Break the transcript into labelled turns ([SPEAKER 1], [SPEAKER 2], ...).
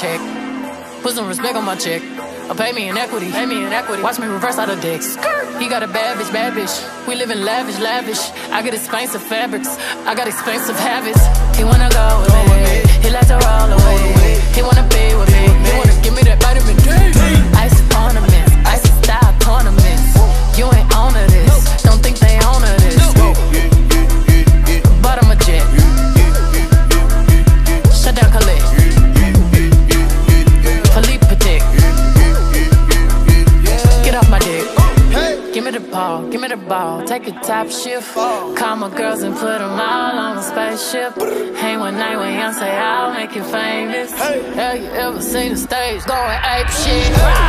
[SPEAKER 1] check. Put some respect on my check. Or pay me in equity. Pay me in equity. Watch me reverse out of dicks. He got a bad bitch, bad bitch. We live in lavish, lavish. I got expensive fabrics. I got expensive habits. He want me the ball, give me the ball. Take a top shift. Call my girls and put them all on a spaceship. Hang one night with Yoncé I'll make you famous. Hey. Have you ever seen the stage going ape shit?